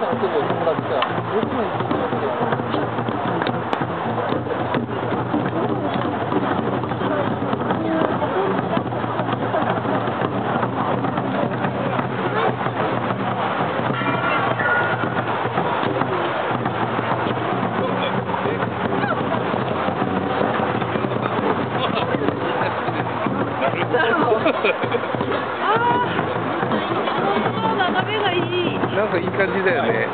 맞아, 어떻게, 전부 다 진짜, 요즘은 진짜,